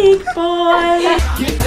weak boy.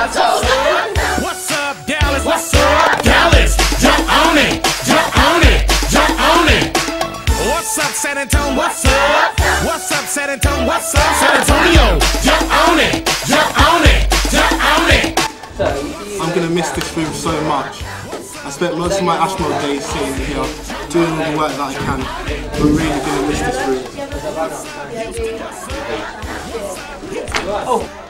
What's up, Dallas? What's up, Dallas? Jump on it, jump on it, jump on it. What's up, San Antonio? What's up? What's up, San Antonio? San Antonio? Jump on it, jump on it, jump on it. I'm gonna miss this room so much. I spent most of my Ashmore days sitting here, doing all the work that I can. We're really gonna miss this room. Oh.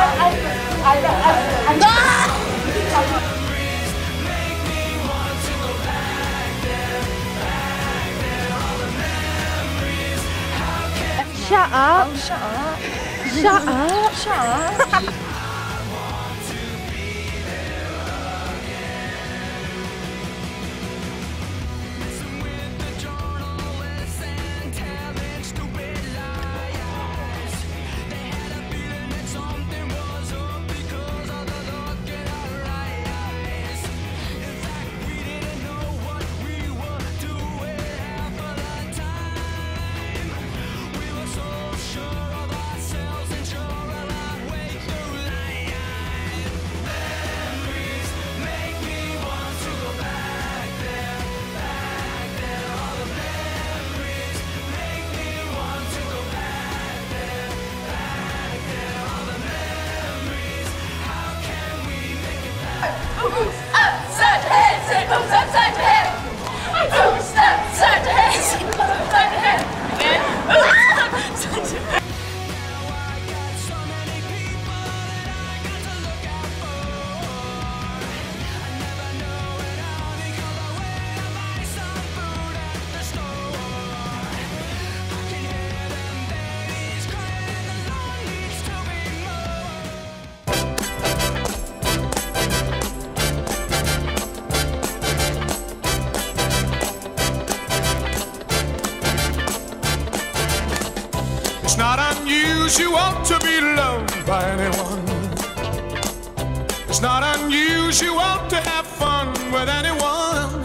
Oh, shut up. shut up. Shut up. Shut up. Unusual to be loved by anyone. It's not unusual to have fun with anyone.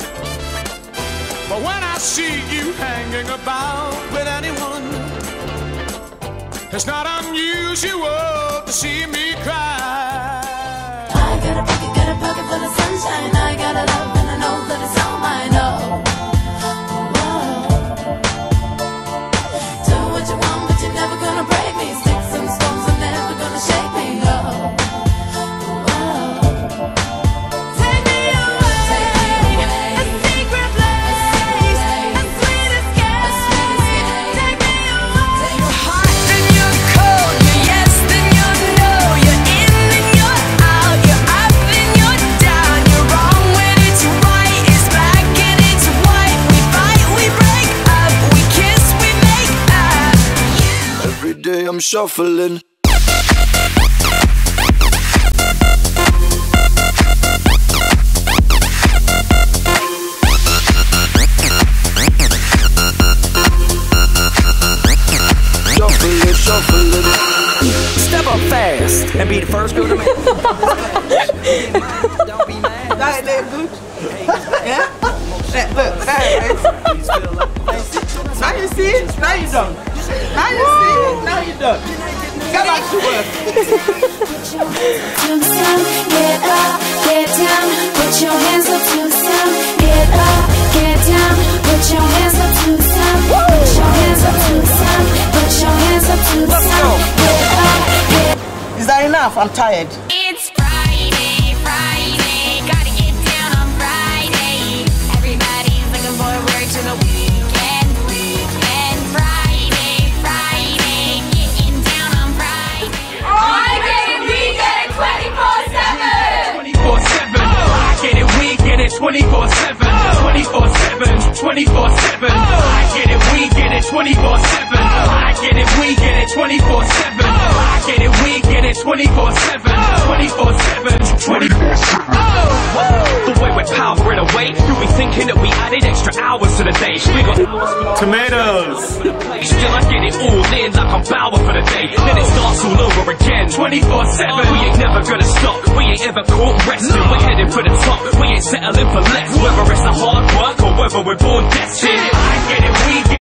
But when I see you hanging about with anyone, it's not unusual to see me cry. Shuffling. Shuffling, shuffling. Step up fast and be the first girl to make. Don't be mad. That that good. Yeah? That, look, that is. Now you see it, now you don't. Now you see it, now you don't. Get back to work. Get up, get down, put your hands up to some, get up, get down, put your hands up to some, put your hands up to some, put your hands up to some, get up, get Is that enough? I'm tired. 24-7, 24-7, 24-7. I get it, we get it, 24-7. I get it, we get it, 24-7. I get it, we get it, 24-7, 24-7, 24-7. The way we're powering away, do we thinking that we added extra hours to the day? We got Tomatoes! Still I get it all in like I'm Bauer for the day. Then it starts all over again, 24-7. We ain't never gonna stop ain't ever caught resting. We're heading for the top, we ain't settling for less. Whether it's the hard work or whether we're born destined. I get it, we get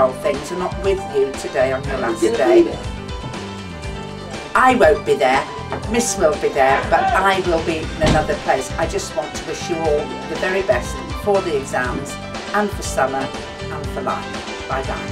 old things are not with you today on your last day. I won't be there, Miss will be there, but I will be in another place. I just want to wish you all the very best for the exams and for summer and for life. Bye bye.